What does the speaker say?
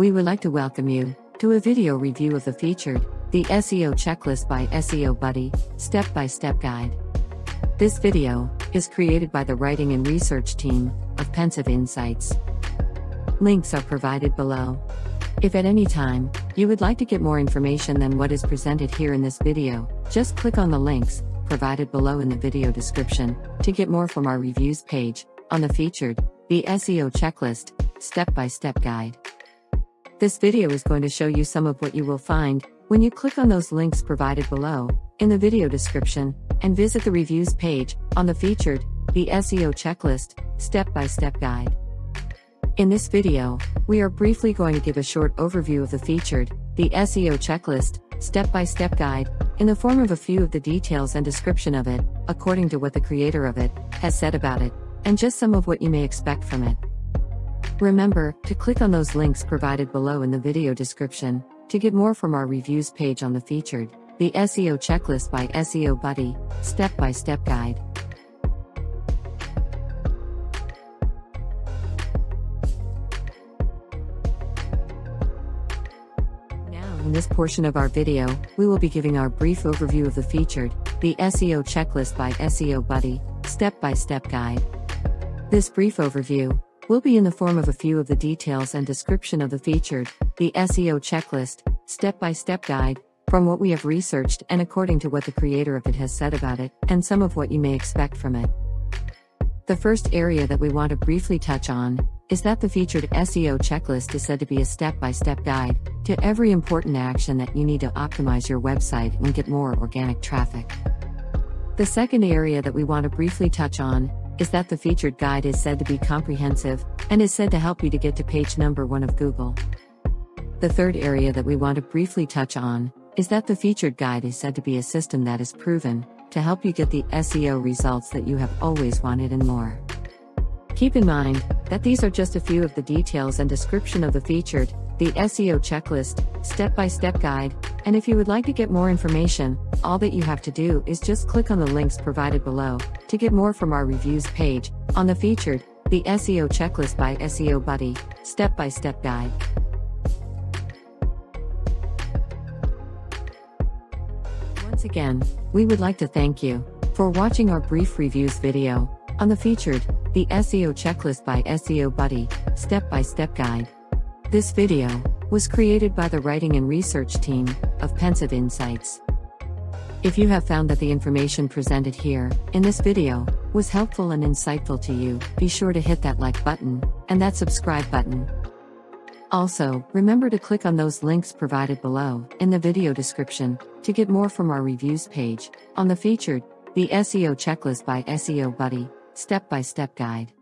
We would like to welcome you to a video review of the featured The SEO Checklist by SEO Buddy Step by Step Guide. This video is created by the writing and research team of Pensive Insights. Links are provided below. If at any time you would like to get more information than what is presented here in this video, just click on the links provided below in the video description to get more from our reviews page on the featured The SEO Checklist Step by Step Guide. This video is going to show you some of what you will find when you click on those links provided below in the video description and visit the reviews page on the featured The SEO Checklist Step by Step Guide. In this video, we are briefly going to give a short overview of the featured, the SEO checklist, step by step guide, in the form of a few of the details and description of it, according to what the creator of it has said about it, and just some of what you may expect from it. Remember to click on those links provided below in the video description to get more from our reviews page on the featured, the SEO checklist by SEO Buddy, step by step guide. Now, in this portion of our video, we will be giving our brief overview of the featured, the SEO checklist by SEO Buddy, step by step guide. This brief overview will be in the form of a few of the details and description of the featured, the SEO checklist, step by step guide, from what we have researched and according to what the creator of it has said about it, and some of what you may expect from it. The first area that we want to briefly touch on is that the featured SEO checklist is said to be a step by step guide to every important action that you need to optimize your website and get more organic traffic. The second area that we want to briefly touch on is that the featured guide is said to be comprehensive and is said to help you to get to page number one of Google. The third area that we want to briefly touch on is that the featured guide is said to be a system that is proven to help you get the SEO results that you have always wanted and more. Keep in mind that these are just a few of the details and description of the featured, the SEO checklist, step by step guide, and if you would like to get more information, all that you have to do is just click on the links provided below to get more from our reviews page on the featured, the SEO checklist by SEO Buddy, step by step guide. Once again, we would like to thank you for watching our brief reviews video on the featured, the SEO checklist by SEO Buddy, step by step guide. This video was created by the writing and research team of Pensive Insights. If you have found that the information presented here in this video was helpful and insightful to you, be sure to hit that like button and that subscribe button. Also, remember to click on those links provided below in the video description to get more from our reviews page on the featured the SEO checklist by SEO Buddy step by step guide.